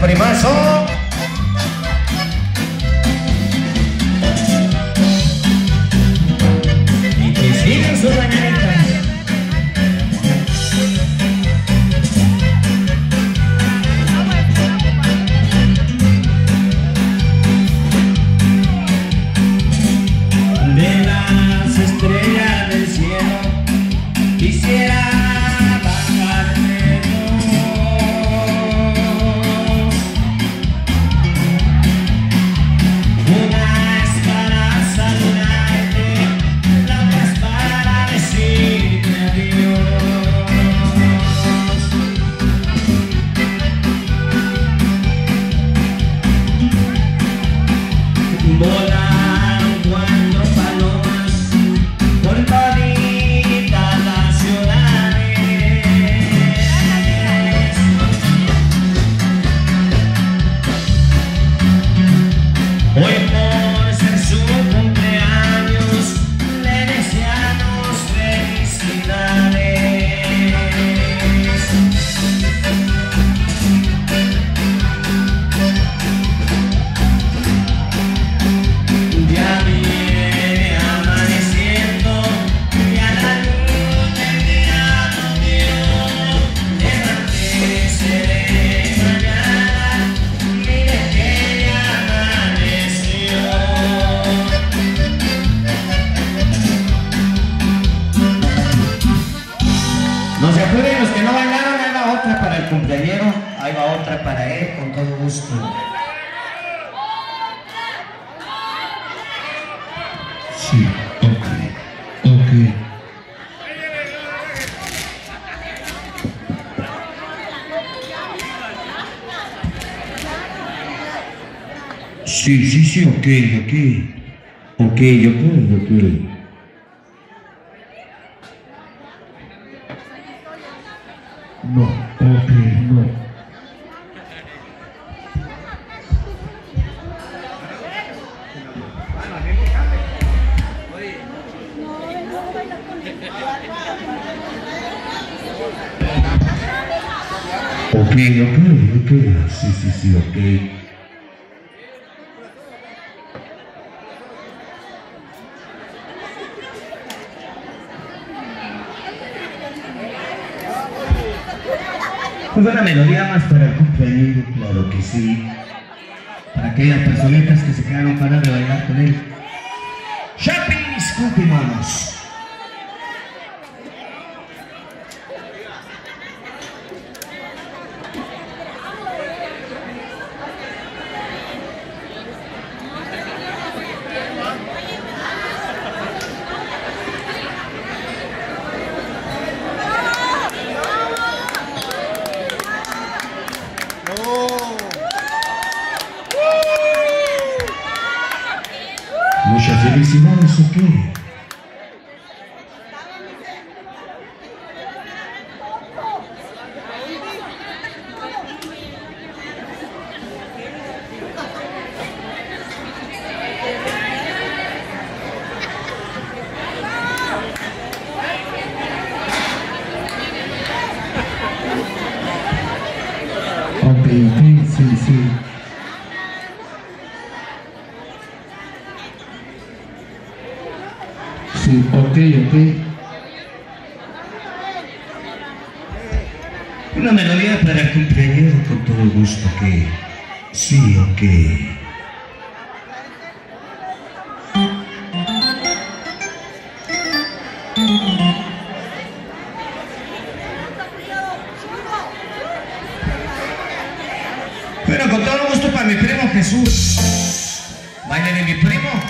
Primazo. Gusto. Sí, ok, ok. Sí, sí, sí, ok, ok. Ok, ok, ok. Ok, ok, ok. Sí, sí, sí, ok. Pues una melodía más para el cumpleaños, claro que sí. Para aquellas personitas que se quedaron para de bailar con él. Chapis, continuamos. Muchas felicidades, ok. Ok, ok, sí, sí. Ok, ok. Una melodía para el con todo gusto que sí, ok. Pero con todo gusto para mi primo Jesús. Baile de mi primo.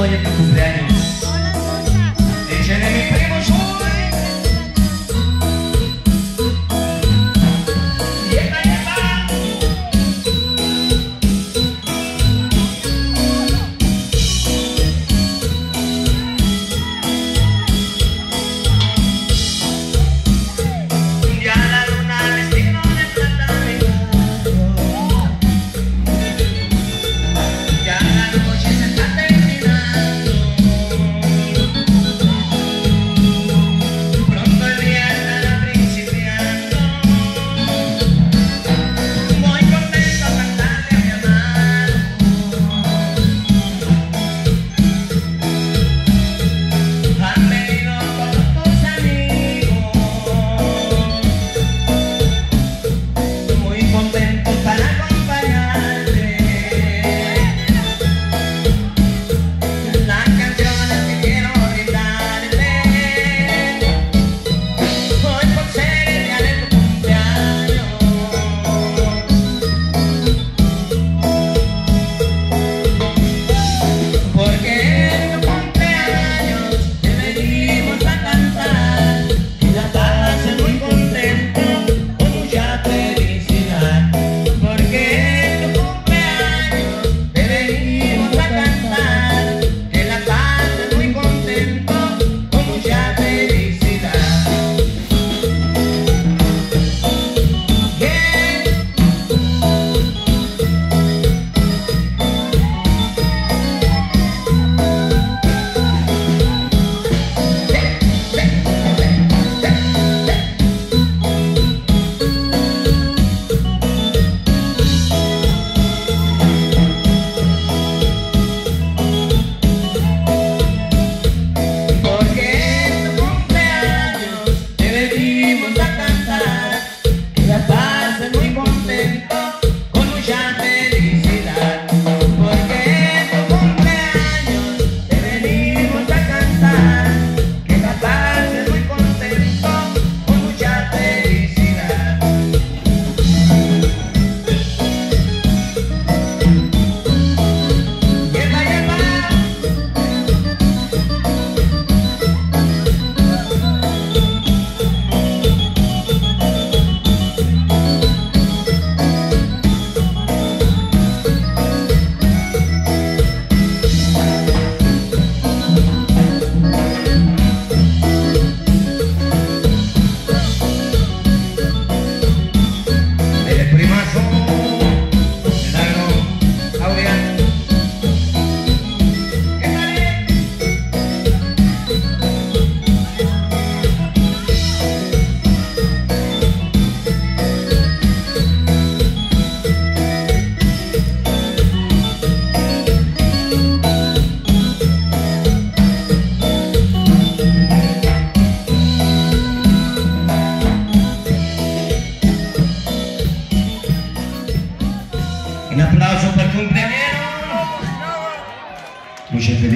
swoje budzenie Jedziemy mi pyta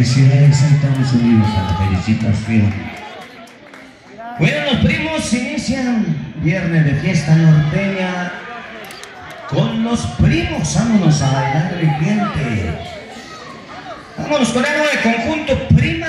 felicidades a Estados Unidos a la felicitación. Bueno, los primos inician viernes de fiesta norteña con los primos. Vámonos a bailar, gente. Vámonos con algo de conjunto prima.